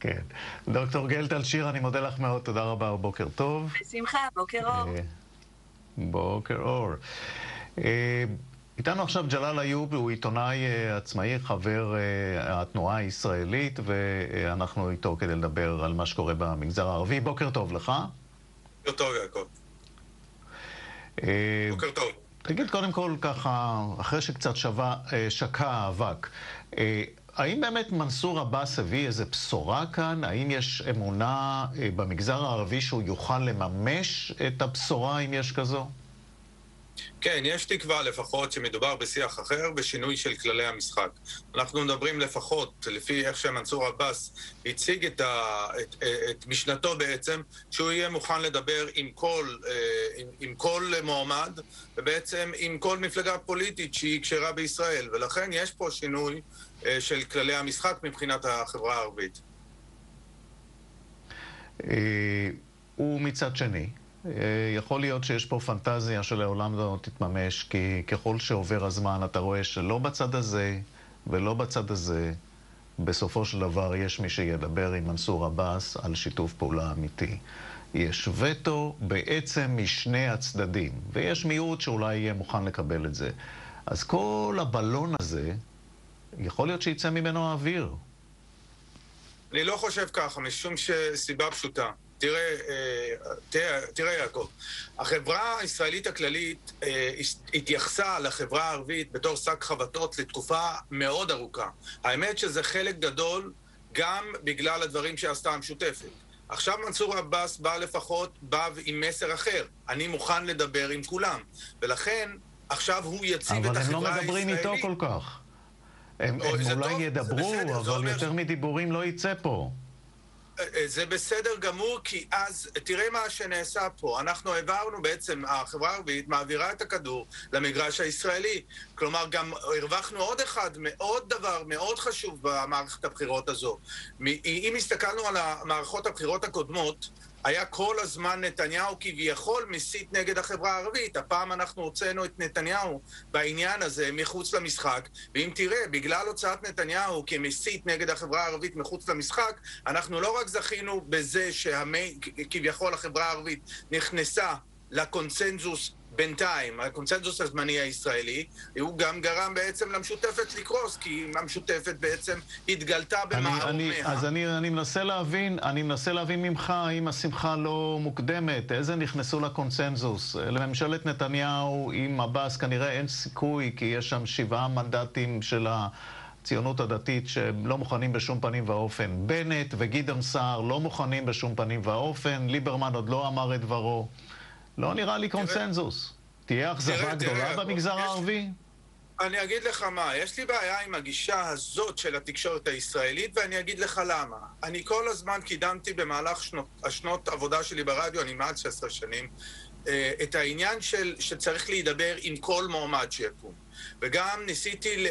כן. דוקטור גלטל שיר, אני מודה לך מאוד, תודה רבה ובוקר טוב. בשמחה, בוקר אור. אה, בוקר אור. אה, איתנו עכשיו ג'לאל איוב, הוא עיתונאי אה, עצמאי, חבר התנועה הישראלית, ואנחנו איתו כדי לדבר על מה שקורה במגזר הערבי. בוקר טוב לך. בוקר טוב, יעקב. בוקר טוב. תגיד קודם כל ככה, אחרי שקצת שווה, שקע האבק, האם באמת מנסור עבאס הביא איזה בשורה כאן? האם יש אמונה אה, במגזר הערבי שהוא יוכל לממש את הבשורה, אם יש כזו? כן, יש תקווה לפחות שמדובר בשיח אחר, בשינוי של כללי המשחק. אנחנו מדברים לפחות, לפי איך שמנסור עבאס הציג את, ה, את, את משנתו בעצם, שהוא יהיה מוכן לדבר עם כל, אה, עם, עם כל מועמד, ובעצם עם כל מפלגה פוליטית שהיא כשרה בישראל. ולכן יש פה שינוי אה, של כללי המשחק מבחינת החברה הערבית. אה, ומצד שני, יכול להיות שיש פה פנטזיה שלעולם לא תתממש, כי ככל שעובר הזמן אתה רואה שלא בצד הזה ולא בצד הזה, בסופו של דבר יש מי שידבר עם מנסור עבאס על שיתוף פעולה אמיתי. יש וטו בעצם משני הצדדים, ויש מיעוט שאולי יהיה מוכן לקבל את זה. אז כל הבלון הזה, יכול להיות שיצא ממנו האוויר. אני לא חושב ככה, משום שסיבה פשוטה. תראה, אה, תראה, תראה יעקב, החברה הישראלית הכללית אה, התייחסה לחברה הערבית בתור שק חבטות לתקופה מאוד ארוכה. האמת שזה חלק גדול גם בגלל הדברים שעשתה המשותפת. עכשיו מנסור עבאס בא לפחות, בא עם מסר אחר. אני מוכן לדבר עם כולם. ולכן, עכשיו הוא יציב את החברה הישראלית... אבל הם לא מדברים איתו כל כך. הם, הם אולי טוב, ידברו, בסדר, אבל יותר ש... מדיבורים לא יצא פה. אה, זה בסדר גמור, כי אז, תראה מה שנעשה פה. אנחנו העברנו בעצם, החברה הערבית מעבירה את הכדור למגרש הישראלי. כלומר, גם הרווחנו עוד אחד, עוד דבר מאוד חשוב במערכת הבחירות הזו. אם הסתכלנו על המערכות הבחירות הקודמות, היה כל הזמן נתניהו כביכול מסית נגד החברה הערבית. הפעם אנחנו הוצאנו את נתניהו בעניין הזה מחוץ למשחק, ואם תראה, בגלל הוצאת נתניהו כמסית נגד החברה הערבית מחוץ למשחק, אנחנו לא רק זכינו בזה שכביכול החברה הערבית נכנסה לקונצנזוס בינתיים, הקונצנזוס הזמני הישראלי, הוא גם גרם בעצם למשותפת לקרוס, כי המשותפת בעצם התגלתה במערומיה. אז אני, אני מנסה להבין, אני מנסה להבין ממך האם השמחה לא מוקדמת, איזה נכנסו לקונצנזוס? לממשלת נתניהו עם עבאס כנראה אין סיכוי, כי יש שם שבעה מנדטים של ה... הציונות הדתית שהם לא מוכנים בשום פנים ואופן. בנט וגדעון סער לא מוכנים בשום פנים ואופן, ליברמן עוד לא אמר את דברו. לא נראה לי קונסנזוס. תהיה אכזבה גדולה במגזר הערבי? אני אגיד לך מה, יש לי בעיה עם הגישה הזאת של התקשורת הישראלית, ואני אגיד לך למה. אני כל הזמן קידמתי במהלך שנות, השנות עבודה שלי ברדיו, אני מעל 16 שנים, אה, את העניין של שצריך להידבר עם כל מועמד שיקום. וגם ניסיתי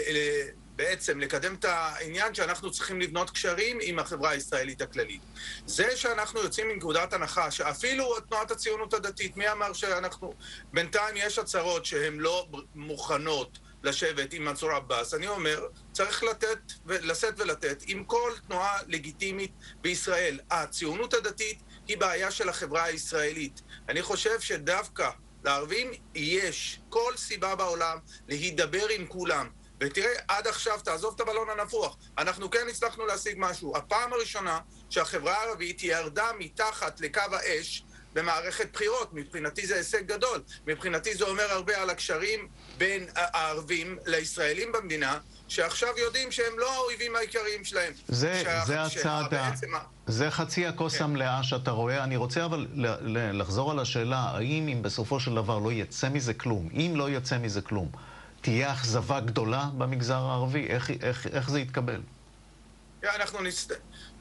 בעצם לקדם את העניין שאנחנו צריכים לבנות קשרים עם החברה הישראלית הכללית. זה שאנחנו יוצאים מנקודת הנחה שאפילו תנועת הציונות הדתית, מי אמר שאנחנו... בינתיים יש הצהרות שהן לא מוכנות לשבת עם מנסור עבאס, אני אומר, צריך לתת, לשאת ולתת עם כל תנועה לגיטימית בישראל. הציונות הדתית היא בעיה של החברה הישראלית. אני חושב שדווקא לערבים יש כל סיבה בעולם להידבר עם כולם. ותראה, עד עכשיו, תעזוב את הבלון הנפוח, אנחנו כן הצלחנו להשיג משהו. הפעם הראשונה שהחברה הערבית ירדה מתחת לקו האש במערכת בחירות. מבחינתי זה הישג גדול. מבחינתי זה אומר הרבה על הקשרים בין הערבים לישראלים במדינה, שעכשיו יודעים שהם לא האויבים העיקריים שלהם. זה, שה... זה הצעד ה... זה חצי הכוס כן. המלאה שאתה רואה. אני רוצה אבל לחזור על השאלה, האם אם בסופו של דבר לא יצא מזה כלום, אם לא יצא מזה כלום, תהיה אכזבה גדולה במגזר הערבי? איך, איך, איך זה יתקבל? אנחנו נצט...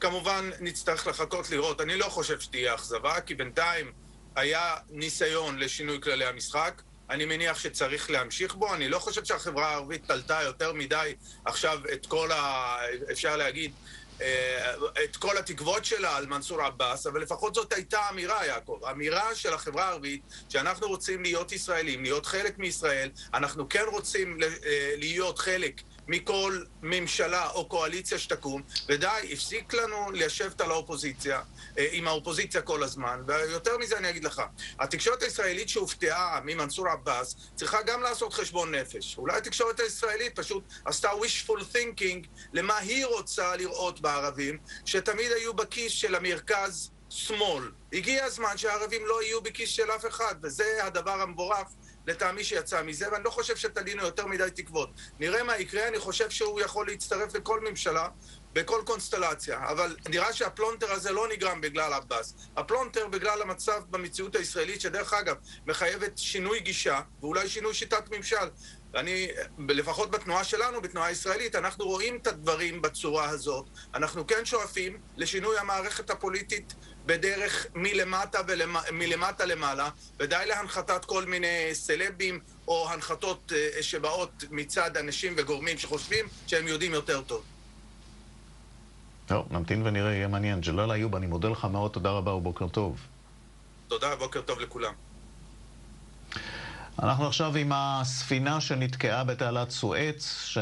כמובן נצטרך לחכות לראות. אני לא חושב שתהיה אכזבה, כי בינתיים היה ניסיון לשינוי כללי המשחק. אני מניח שצריך להמשיך בו. אני לא חושב שהחברה הערבית תלתה יותר מדי עכשיו את כל ה... אפשר להגיד, את כל התקוות שלה על מנסור עבאס, אבל לפחות זאת הייתה אמירה, יעקב. אמירה של החברה הערבית, שאנחנו רוצים להיות ישראלים, להיות חלק מישראל, אנחנו כן רוצים אה, להיות חלק מכל ממשלה או קואליציה שתקום, ודי, הפסיק לנו לשבת על האופוזיציה, אה, עם האופוזיציה כל הזמן, ויותר מזה אני אגיד לך, התקשורת הישראלית שהופתעה ממנסור עבאס צריכה גם לעשות חשבון נפש. אולי התקשורת הישראלית פשוט עשתה wishful thinking למה היא רוצה לראות בערבים, שתמיד היו בכיס של המרכז שמאל. הגיע הזמן שהערבים לא יהיו בכיס של אף אחד, וזה הדבר המבורך לטעמי שיצא מזה, ואני לא חושב שתלינו יותר מדי תקוות. נראה מה יקרה, אני חושב שהוא יכול להצטרף לכל ממשלה, בכל קונסטלציה. אבל נראה שהפלונטר הזה לא נגרם בגלל עבאס. הפלונטר בגלל המצב במציאות הישראלית, שדרך אגב, מחייבת שינוי גישה, ואולי שינוי שיטת ממשל. אני, לפחות בתנועה שלנו, בתנועה הישראלית, אנחנו רואים את הדברים בצורה הזאת. אנחנו כן שואפים לשינוי המערכת הפוליטית בדרך מלמטה, ולמ... מלמטה למעלה, ודי להנחתת כל מיני סלבים או הנחתות uh, שבאות מצד אנשים וגורמים שחושבים שהם יודעים יותר טוב. טוב, נמתין ונראה, יהיה מעניין. ג'לאל איוב, אני מודה לך מאוד, תודה רבה ובוקר טוב. תודה, בוקר טוב לכולם. אנחנו עכשיו עם הספינה שנתקעה בתעלת סואץ, ש...